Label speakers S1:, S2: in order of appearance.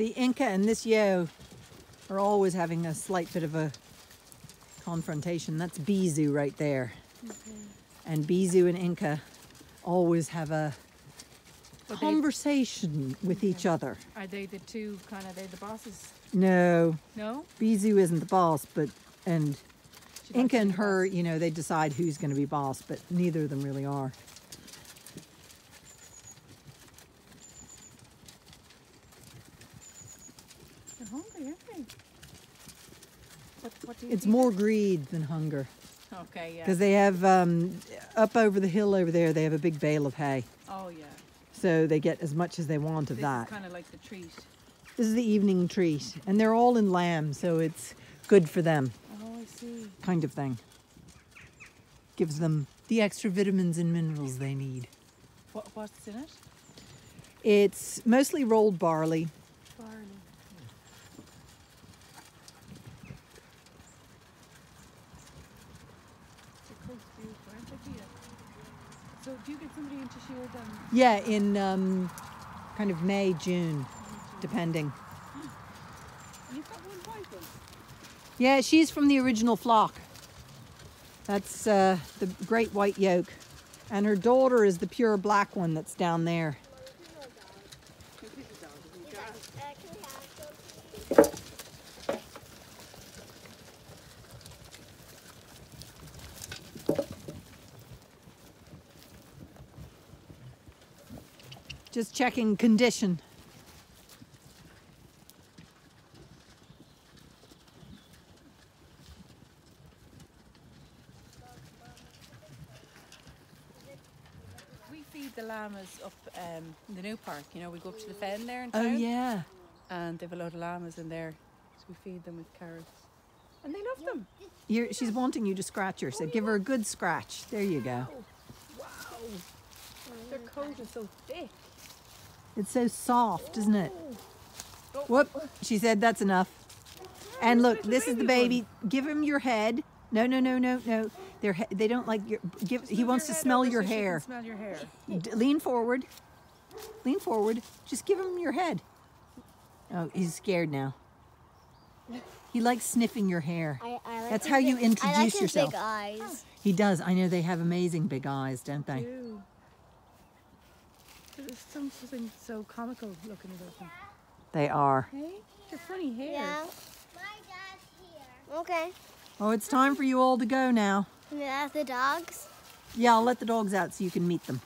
S1: See, Inca and this yo are always having a slight bit of a confrontation. That's Bizu right there. And Bizu and Inca always have a
S2: they-
S1: conversation with each other.
S2: Are they the two kind of, they the bosses?
S1: No,
S2: No?
S1: Bizu isn't the boss, but, and Inca and her,
S2: boss.
S1: you know, they decide who's going to be boss, but neither of them really are.
S2: They're hungry, aren't they? What, what do you
S1: It's more greed than hunger.
S2: Okay, yeah.
S1: Because they have, um, up over the hill over there, they have a big bale of hay.
S2: Oh, yeah.
S1: So they get as much as they want of
S2: This
S1: that.
S2: kind of like the treat.
S1: This is the evening treat. And they're all in lamb, so it's good for them,
S2: Oh, I see.
S1: kind of thing. Gives them the extra vitamins and minerals they need.
S2: What, what's in it?
S1: It's mostly rolled. Barley.
S2: They're close to you, aren't they, Pia? So do you get somebody in to shear them?
S1: Yeah, in um, kind of May, June, depending.
S2: You've got one white one.
S1: Yeah, she's from the original flock. That's uh, the great white yoke. And her daughter is the pure black one that's down there. Just checking condition.
S2: We feed the llamas up um, in the new park. You know, we go up to the fen there in town.
S1: Oh, yeah.
S2: And they've a load of llamas in there. So we feed them with carrots. And they love them.
S1: You're, she's wanting you to scratch her, so give her a good scratch. There you go.
S2: Wow. Coat is so thick.
S1: It's so soft, isn't it? Whoop. She said that's enough. And look, this is the baby. Give him your head. No, no, no, no, no. They're they don't like your. Give. He wants to
S2: your head
S1: smell your
S2: so
S1: hair.
S2: Smell your hair.
S1: D- lean forward. Lean forward. Just give him your head. Oh, he's scared now. He likes sniffing your hair.
S3: I, I like
S1: That's
S3: his
S1: how you
S3: big- I
S1: introduce
S3: like his
S1: yourself.
S3: big eyes.
S1: He does. I know they have amazing big eyes, don't they?
S2: Ew. There's something so comical looking about them.
S1: They are.
S2: Hey, their funny hair.
S3: Yeah. My dad's here. Okay.
S1: Oh, it's time for you all to go now.
S3: And that's the dogs.
S1: Yeah, I'll let the dogs out so you can meet them.